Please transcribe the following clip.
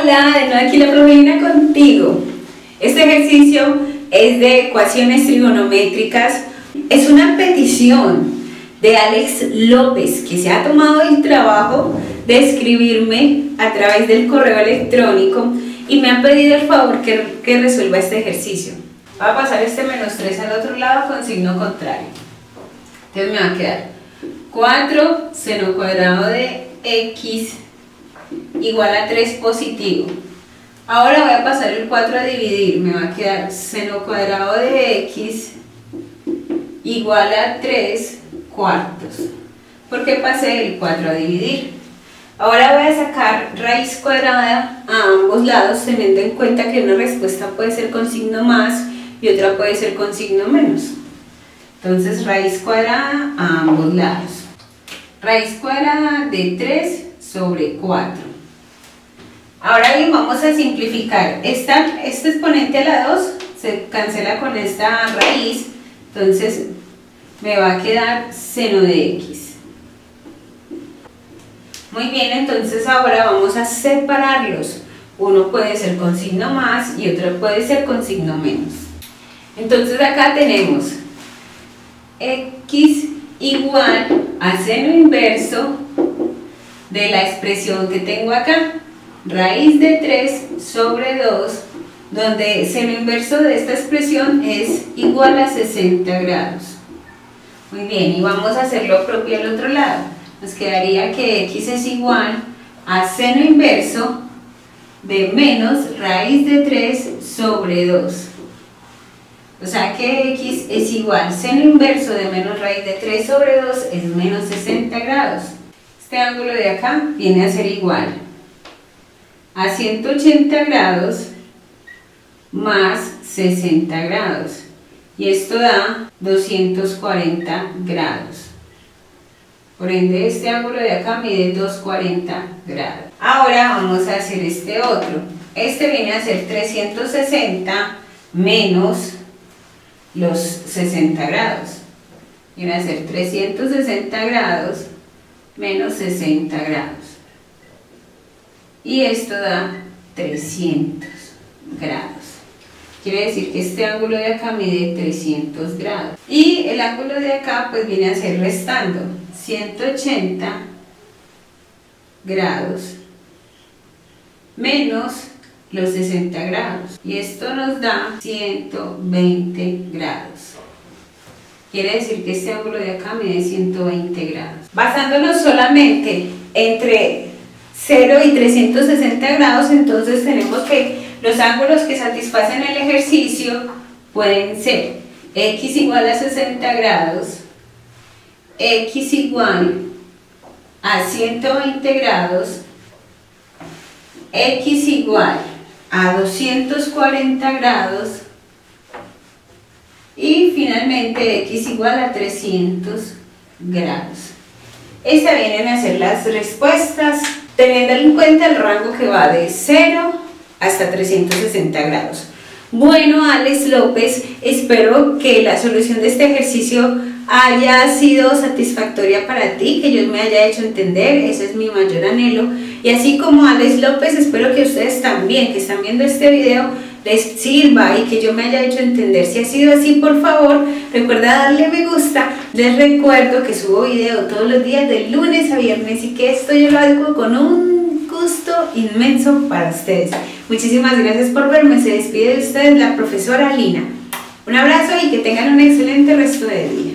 Hola, de nuevo aquí la Provelina contigo. Este ejercicio es de ecuaciones trigonométricas. Es una petición de Alex López, que se ha tomado el trabajo de escribirme a través del correo electrónico y me ha pedido el favor que, que resuelva este ejercicio. Va a pasar este menos 3 al otro lado con signo contrario. Entonces me va a quedar 4 seno cuadrado de x igual a 3 positivo. Ahora voy a pasar el 4 a dividir, me va a quedar seno cuadrado de x igual a 3 cuartos. porque pasé el 4 a dividir? Ahora voy a sacar raíz cuadrada a ambos lados, teniendo en cuenta que una respuesta puede ser con signo más y otra puede ser con signo menos. Entonces, raíz cuadrada a ambos lados. Raíz cuadrada de 3 sobre 4. Ahora bien, vamos a simplificar. Esta, este exponente a la 2 se cancela con esta raíz, entonces me va a quedar seno de x. Muy bien, entonces ahora vamos a separarlos. Uno puede ser con signo más y otro puede ser con signo menos. Entonces acá tenemos x igual a seno inverso de la expresión que tengo acá, raíz de 3 sobre 2, donde seno inverso de esta expresión es igual a 60 grados. Muy bien, y vamos a hacer lo propio al otro lado. Nos quedaría que x es igual a seno inverso de menos raíz de 3 sobre 2. O sea que x es igual, seno inverso de menos raíz de 3 sobre 2 es menos 60 grados. Este ángulo de acá viene a ser igual a 180 grados más 60 grados. Y esto da 240 grados. Por ende, este ángulo de acá mide 240 grados. Ahora vamos a hacer este otro. Este viene a ser 360 menos los 60 grados. Viene a ser 360 grados menos 60 grados. Y esto da 300 grados. Quiere decir que este ángulo de acá mide 300 grados. Y el ángulo de acá pues viene a ser restando 180 grados menos los 60 grados. Y esto nos da 120 grados. Quiere decir que este ángulo de acá mide 120 grados. Basándonos solamente entre 0 y 360 grados, entonces tenemos que los ángulos que satisfacen el ejercicio pueden ser x igual a 60 grados, x igual a 120 grados, x igual a 240 grados, y finalmente x igual a 300 grados. Estas vienen a ser las respuestas teniendo en cuenta el rango que va de 0 hasta 360 grados. Bueno, Alex López, espero que la solución de este ejercicio haya sido satisfactoria para ti, que yo me haya hecho entender, ese es mi mayor anhelo. Y así como Alex López, espero que ustedes también, que están viendo este video, les sirva y que yo me haya hecho entender. Si ha sido así, por favor, recuerda darle me gusta. Les recuerdo que subo video todos los días de lunes a viernes y que esto yo lo hago con un gusto inmenso para ustedes. Muchísimas gracias por verme. Se despide de ustedes la profesora Lina. Un abrazo y que tengan un excelente resto de día.